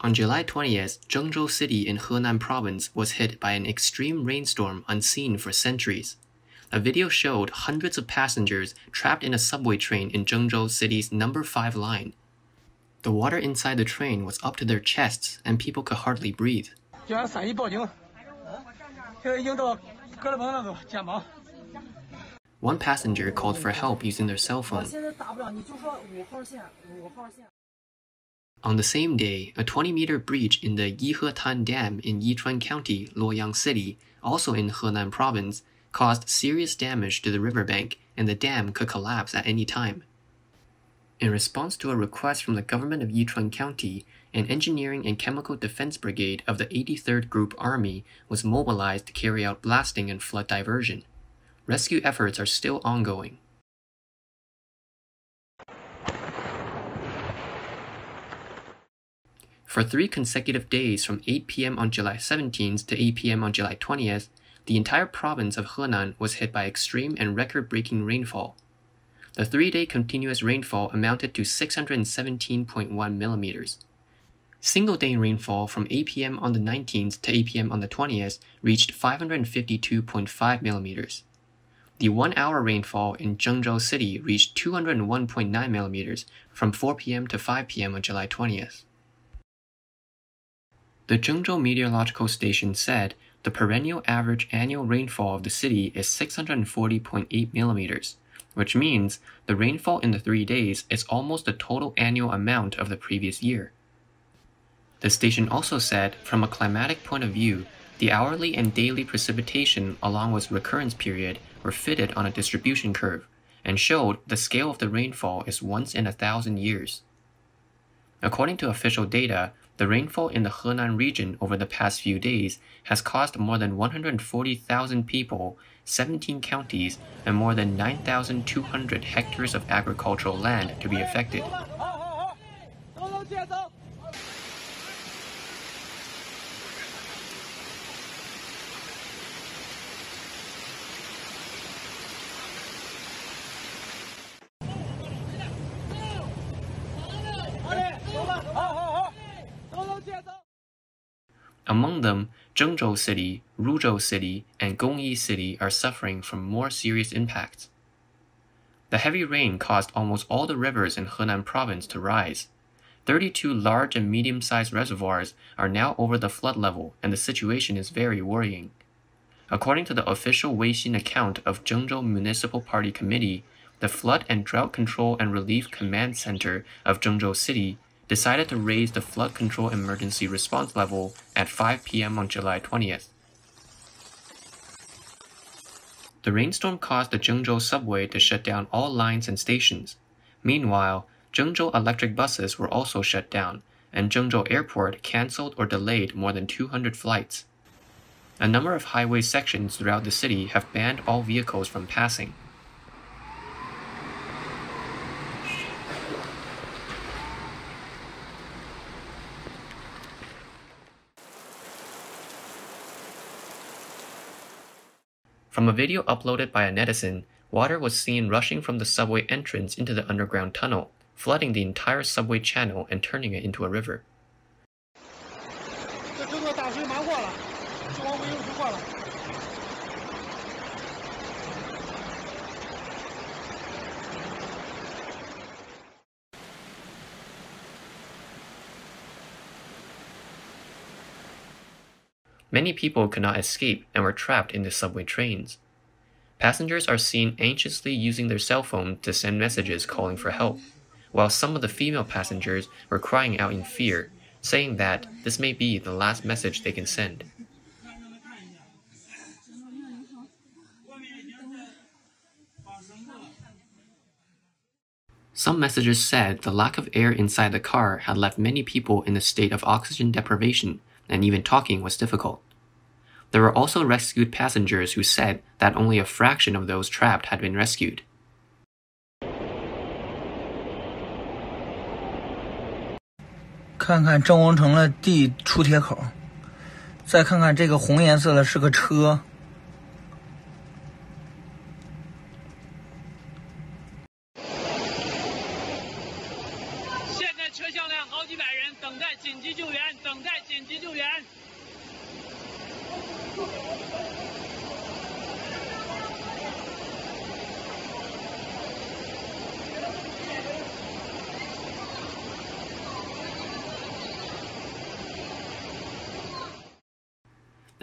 On July 20th, Zhengzhou City in Henan Province was hit by an extreme rainstorm unseen for centuries. A video showed hundreds of passengers trapped in a subway train in Zhengzhou City's number 5 line. The water inside the train was up to their chests and people could hardly breathe. One passenger called for help using their cell phone. On the same day, a 20 meter breach in the Yihetan Dam in Yichuan County, Luoyang City, also in Henan Province, caused serious damage to the riverbank and the dam could collapse at any time. In response to a request from the government of Yichuan County, an engineering and chemical defense brigade of the 83rd Group Army was mobilized to carry out blasting and flood diversion. Rescue efforts are still ongoing. For three consecutive days from 8 p.m. on July 17th to 8 p.m. on July 20th, the entire province of Henan was hit by extreme and record breaking rainfall. The three day continuous rainfall amounted to 617.1 millimeters. Single day rainfall from 8 p.m. on the 19th to 8 p.m. on the 20th reached 552.5 millimeters. The one hour rainfall in Zhengzhou City reached 201.9 millimeters from 4 p.m. to 5 p.m. on July 20th. The Zhengzhou Meteorological Station said the perennial average annual rainfall of the city is 640.8 millimeters, which means the rainfall in the three days is almost the total annual amount of the previous year. The station also said, from a climatic point of view, the hourly and daily precipitation along with recurrence period were fitted on a distribution curve and showed the scale of the rainfall is once in a thousand years. According to official data, the rainfall in the Henan region over the past few days has caused more than 140,000 people, 17 counties, and more than 9,200 hectares of agricultural land to be affected. Among them, Zhengzhou City, Ruzhou City, and Gongyi City are suffering from more serious impacts. The heavy rain caused almost all the rivers in Henan province to rise. 32 large and medium sized reservoirs are now over the flood level, and the situation is very worrying. According to the official Weixin account of Zhengzhou Municipal Party Committee, the Flood and Drought Control and Relief Command Center of Zhengzhou City decided to raise the flood control emergency response level at 5 p.m. on July 20th. The rainstorm caused the Zhengzhou subway to shut down all lines and stations. Meanwhile, Zhengzhou electric buses were also shut down, and Zhengzhou Airport canceled or delayed more than 200 flights. A number of highway sections throughout the city have banned all vehicles from passing. From a video uploaded by a netizen, water was seen rushing from the subway entrance into the underground tunnel, flooding the entire subway channel and turning it into a river. Many people could not escape and were trapped in the subway trains. Passengers are seen anxiously using their cell phone to send messages calling for help, while some of the female passengers were crying out in fear, saying that this may be the last message they can send. Some messages said the lack of air inside the car had left many people in a state of oxygen deprivation and even talking was difficult. There were also rescued passengers who said that only a fraction of those trapped had been rescued.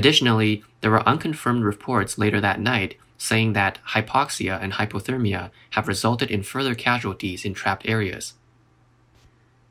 Additionally, there were unconfirmed reports later that night saying that hypoxia and hypothermia have resulted in further casualties in trapped areas.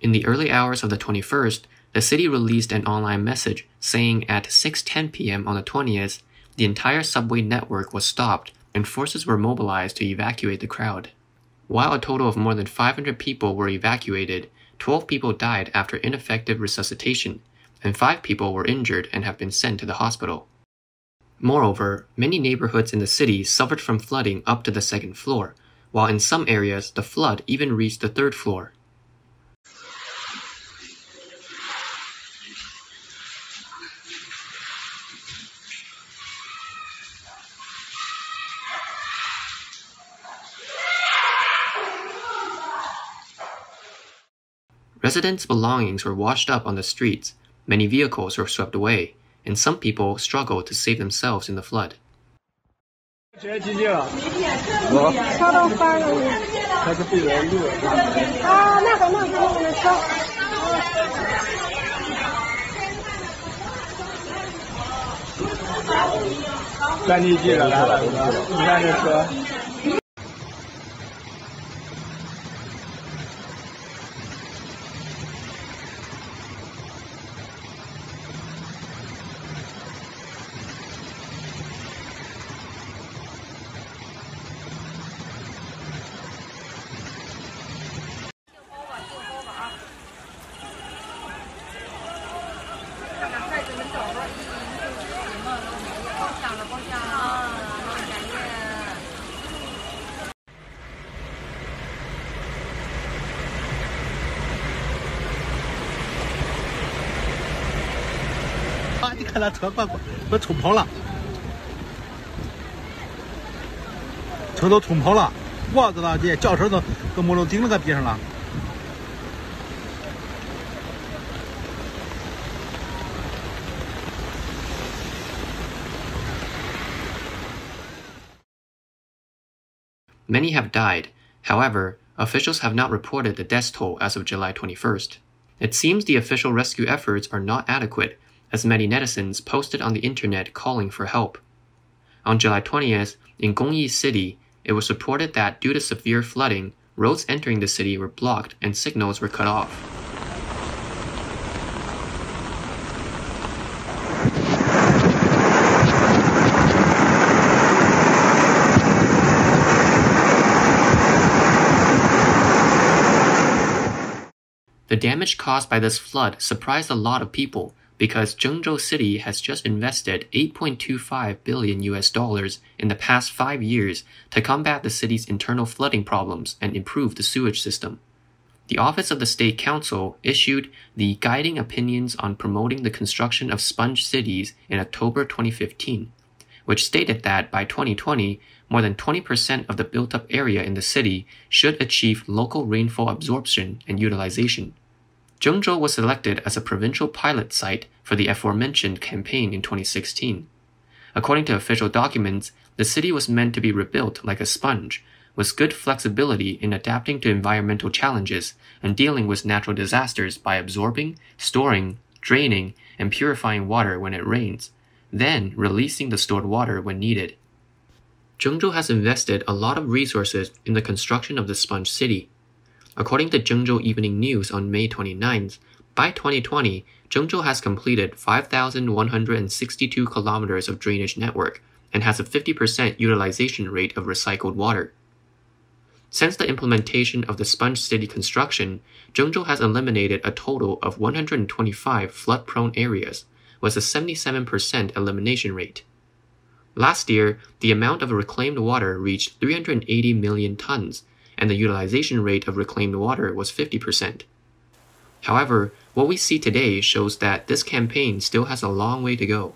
In the early hours of the 21st, the city released an online message saying at 6:10 p.m. on the 20th, the entire subway network was stopped and forces were mobilized to evacuate the crowd. While a total of more than 500 people were evacuated, 12 people died after ineffective resuscitation, and 5 people were injured and have been sent to the hospital. Moreover, many neighborhoods in the city suffered from flooding up to the second floor, while in some areas the flood even reached the third floor. Residents' belongings were washed up on the streets, many vehicles were swept away, and some people struggled to save themselves in the flood. 谁进去了？我。敲到翻了。他是被人录。啊，那个那个那个敲。战地记者来了，你看这车。 啊你看那车快快都冲跑了，车都冲跑了，我知道姐轿车都都没能顶那个边上了。Many have died. However, officials have not reported the death toll as of July 21st. It seems the official rescue efforts are not adequate, as many netizens posted on the internet calling for help. On July 20th, in Gongyi City, it was reported that due to severe flooding, roads entering the city were blocked and signals were cut off. Damage caused by this flood surprised a lot of people because Zhengzhou City has just invested 8.25 billion US dollars in the past 5 years to combat the city's internal flooding problems and improve the sewage system. The Office of the State Council issued the Guiding Opinions on Promoting the Construction of Sponge Cities in October 2015, which stated that by 2020, more than 20% of the built up area in the city should achieve local rainfall absorption and utilization. Zhengzhou was selected as a provincial pilot site for the aforementioned campaign in 2016. According to official documents, the city was meant to be rebuilt like a sponge, with good flexibility in adapting to environmental challenges and dealing with natural disasters by absorbing, storing, draining, and purifying water when it rains, then releasing the stored water when needed. Zhengzhou has invested a lot of resources in the construction of the sponge city, According to Zhengzhou Evening News on May 29th, by 2020, Zhengzhou has completed 5,162 kilometers of drainage network and has a 50% utilization rate of recycled water. Since the implementation of the sponge city construction, Zhengzhou has eliminated a total of 125 flood-prone areas, with a 77% elimination rate. Last year, the amount of reclaimed water reached 380 million tons, and the utilization rate of reclaimed water was 50%. However, what we see today shows that this campaign still has a long way to go.